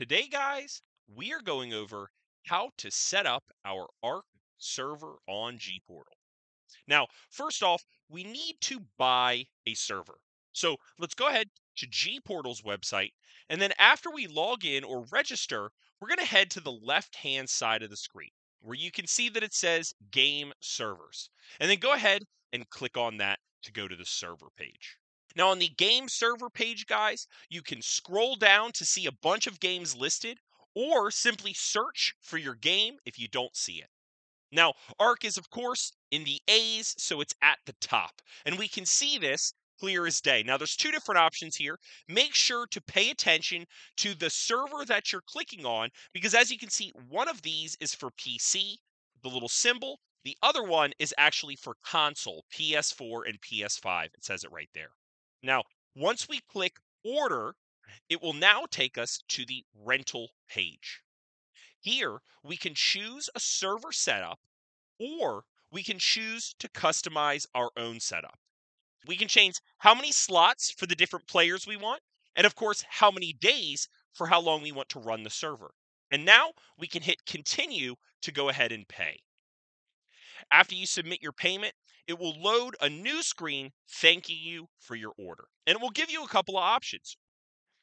Today, guys, we are going over how to set up our Ark server on gPortal. Now, first off, we need to buy a server. So let's go ahead to gPortal's website. And then after we log in or register, we're going to head to the left hand side of the screen where you can see that it says game servers. And then go ahead and click on that to go to the server page. Now, on the game server page, guys, you can scroll down to see a bunch of games listed or simply search for your game if you don't see it. Now, Ark is, of course, in the A's, so it's at the top. And we can see this clear as day. Now, there's two different options here. Make sure to pay attention to the server that you're clicking on because, as you can see, one of these is for PC, the little symbol. The other one is actually for console, PS4 and PS5. It says it right there. Now, once we click order, it will now take us to the rental page. Here, we can choose a server setup or we can choose to customize our own setup. We can change how many slots for the different players we want, and of course, how many days for how long we want to run the server. And now we can hit continue to go ahead and pay. After you submit your payment, it will load a new screen thanking you for your order. And it will give you a couple of options.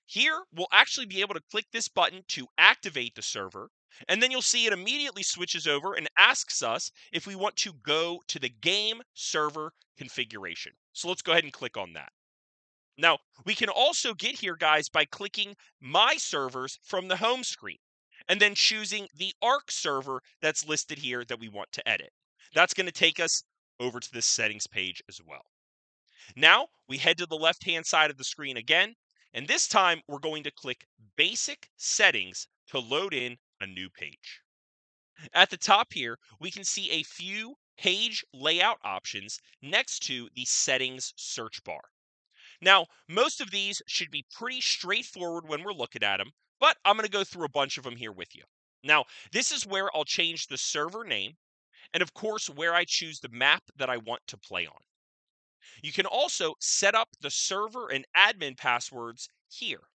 Here, we'll actually be able to click this button to activate the server, and then you'll see it immediately switches over and asks us if we want to go to the game server configuration. So let's go ahead and click on that. Now, we can also get here, guys, by clicking My Servers from the home screen and then choosing the Ark server that's listed here that we want to edit. That's going to take us over to the settings page as well. Now we head to the left hand side of the screen again, and this time we're going to click Basic Settings to load in a new page. At the top here, we can see a few page layout options next to the settings search bar. Now, most of these should be pretty straightforward when we're looking at them, but I'm going to go through a bunch of them here with you. Now, this is where I'll change the server name and of course where I choose the map that I want to play on. You can also set up the server and admin passwords here.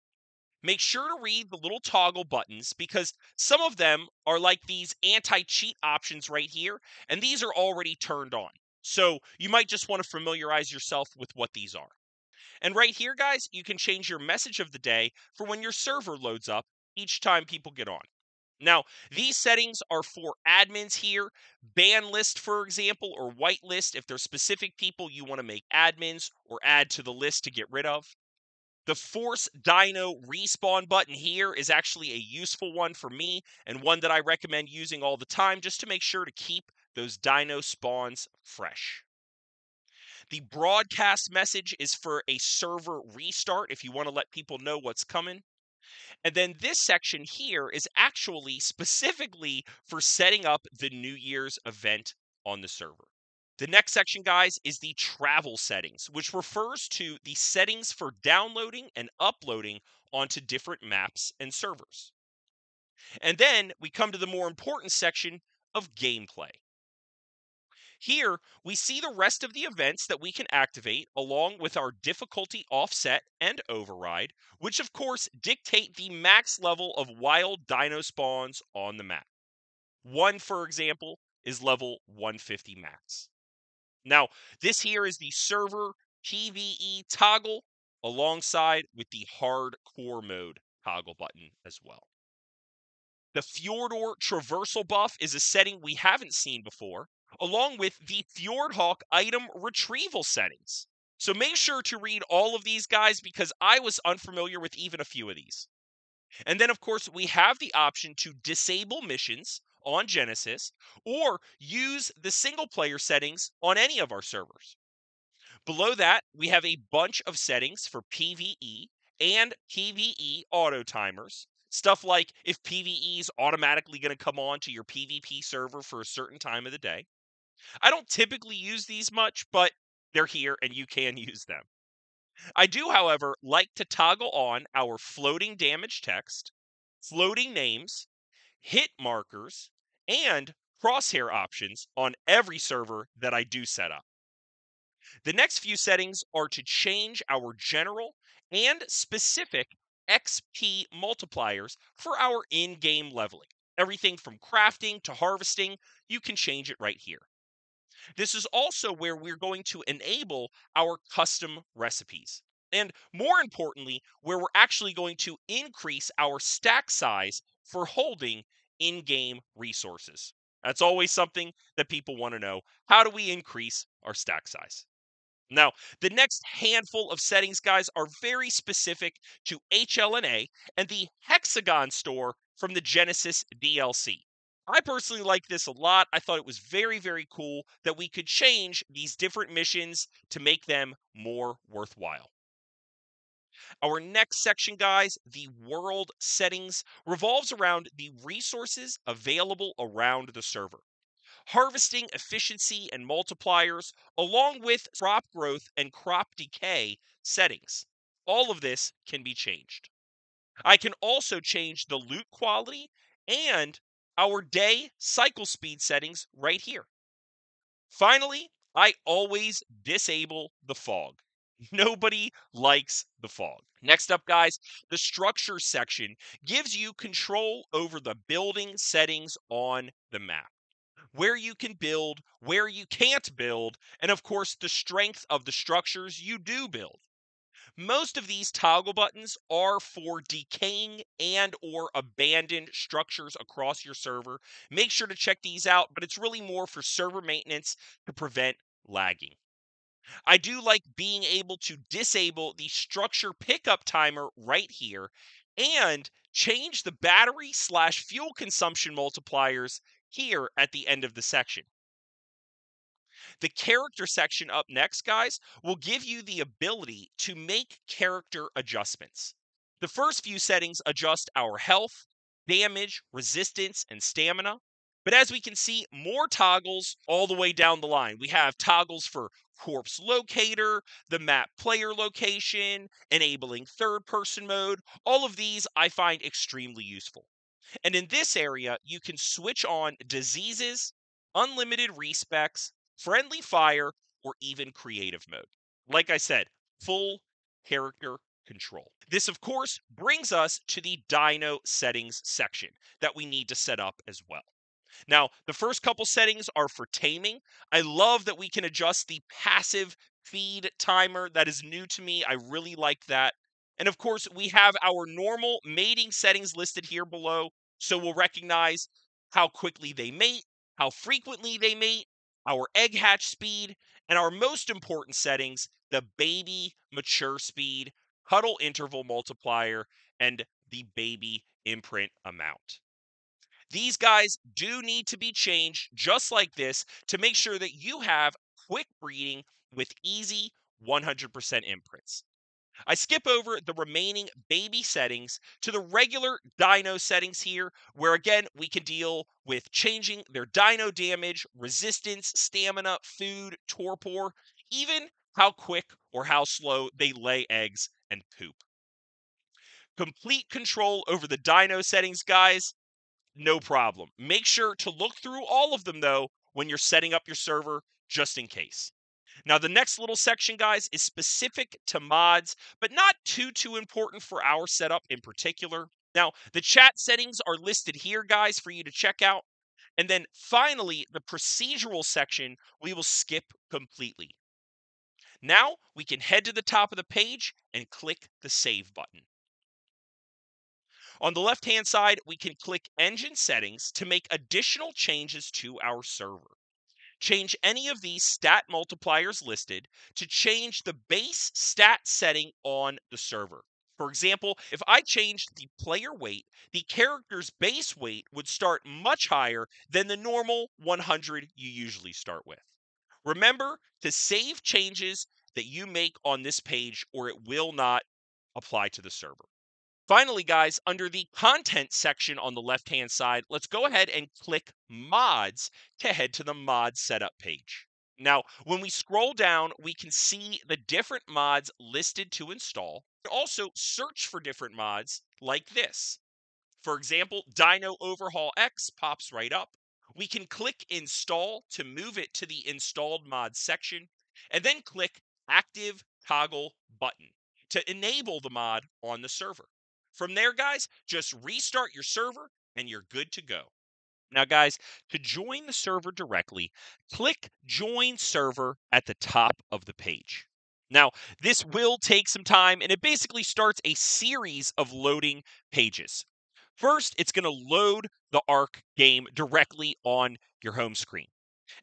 Make sure to read the little toggle buttons because some of them are like these anti cheat options right here, and these are already turned on. So you might just want to familiarize yourself with what these are. And right here, guys, you can change your message of the day for when your server loads up each time people get on. Now, these settings are for admins here. Ban list, for example, or whitelist if there's specific people you want to make admins or add to the list to get rid of. The Force Dino respawn button here is actually a useful one for me and one that I recommend using all the time just to make sure to keep those dino spawns fresh. The broadcast message is for a server restart if you want to let people know what's coming. And then this section here is actually specifically for setting up the New Year's event on the server. The next section, guys, is the travel settings, which refers to the settings for downloading and uploading onto different maps and servers. And then we come to the more important section of gameplay. Here, we see the rest of the events that we can activate along with our difficulty offset and override, which of course dictate the max level of wild dino spawns on the map. One, for example, is level 150 max. Now, this here is the server PvE toggle alongside with the hardcore mode toggle button as well. The Fjordur traversal buff is a setting we haven't seen before, along with the Fjordhawk item retrieval settings. So make sure to read all of these guys because I was unfamiliar with even a few of these. And then, of course, we have the option to disable missions on Genesis or use the single player settings on any of our servers. Below that, we have a bunch of settings for PvE and PvE auto timers. Stuff like if PvE is automatically going to come on to your PvP server for a certain time of the day. I don't typically use these much, but they're here and you can use them. I do, however, like to toggle on our floating damage text, floating names, hit markers, and crosshair options on every server that I do set up. The next few settings are to change our general and specific XP multipliers for our in game leveling. Everything from crafting to harvesting, you can change it right here. This is also where we're going to enable our custom recipes. And more importantly, where we're actually going to increase our stack size for holding in game resources. That's always something that people want to know. How do we increase our stack size? Now, the next handful of settings, guys, are very specific to HLNA and the Hexagon store from the Genesis DLC. I personally like this a lot. I thought it was very, very cool that we could change these different missions to make them more worthwhile. Our next section, guys, the world settings, revolves around the resources available around the server harvesting efficiency and multipliers, along with crop growth and crop decay settings. All of this can be changed. I can also change the loot quality and our day cycle speed settings right here. Finally, I always disable the fog. Nobody likes the fog. Next up, guys, the structure section gives you control over the building settings on the map where you can build, where you can't build, and of course, the strength of the structures you do build. Most of these toggle buttons are for decaying and or abandoned structures across your server. Make sure to check these out, but it's really more for server maintenance to prevent lagging. I do like being able to disable the structure pickup timer right here and change the battery slash fuel consumption multipliers here at the end of the section. The character section up next, guys, will give you the ability to make character adjustments. The first few settings adjust our health, damage, resistance, and stamina. But as we can see, more toggles all the way down the line. We have toggles for corpse locator, the map player location, enabling third person mode. All of these I find extremely useful. And in this area, you can switch on diseases, unlimited respecs, friendly fire, or even creative mode. Like I said, full character control. This, of course, brings us to the dino settings section that we need to set up as well. Now, the first couple settings are for taming. I love that we can adjust the passive feed timer. That is new to me. I really like that. And of course, we have our normal mating settings listed here below. So we'll recognize how quickly they mate, how frequently they mate, our egg hatch speed, and our most important settings the baby mature speed, cuddle interval multiplier, and the baby imprint amount. These guys do need to be changed just like this to make sure that you have quick breeding with easy 100% imprints. I skip over the remaining baby settings to the regular dino settings here, where again, we can deal with changing their dino damage, resistance, stamina, food, torpor, even how quick or how slow they lay eggs and poop. Complete control over the dino settings, guys, no problem. Make sure to look through all of them, though, when you're setting up your server, just in case. Now, the next little section, guys, is specific to mods, but not too, too important for our setup in particular. Now, the chat settings are listed here, guys, for you to check out. And then finally, the procedural section we will skip completely. Now, we can head to the top of the page and click the Save button. On the left hand side, we can click Engine Settings to make additional changes to our server. Change any of these stat multipliers listed to change the base stat setting on the server. For example, if I changed the player weight, the character's base weight would start much higher than the normal 100 you usually start with. Remember to save changes that you make on this page or it will not apply to the server. Finally, guys, under the content section on the left-hand side, let's go ahead and click mods to head to the mod setup page. Now, when we scroll down, we can see the different mods listed to install. Also, search for different mods like this. For example, Dino Overhaul X pops right up. We can click install to move it to the installed mods section, and then click active toggle button to enable the mod on the server. From there, guys, just restart your server and you're good to go. Now, guys, to join the server directly, click Join Server at the top of the page. Now, this will take some time and it basically starts a series of loading pages. First, it's going to load the Ark game directly on your home screen.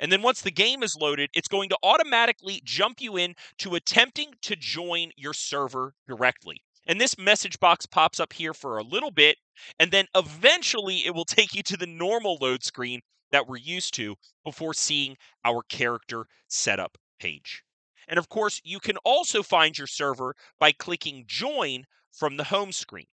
And then once the game is loaded, it's going to automatically jump you in to attempting to join your server directly. And this message box pops up here for a little bit, and then eventually it will take you to the normal load screen that we're used to before seeing our character setup page. And of course, you can also find your server by clicking join from the home screen.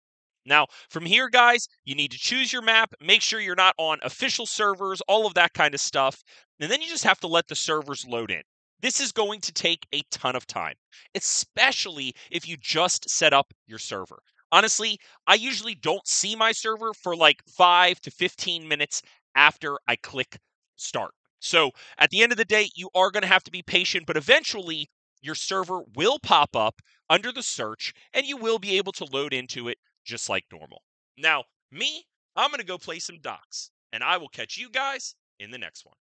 Now, from here, guys, you need to choose your map, make sure you're not on official servers, all of that kind of stuff. And then you just have to let the servers load in. This is going to take a ton of time, especially if you just set up your server. Honestly, I usually don't see my server for like 5 to 15 minutes after I click start. So at the end of the day, you are going to have to be patient, but eventually your server will pop up under the search and you will be able to load into it just like normal. Now, me, I'm going to go play some docs, and I will catch you guys in the next one.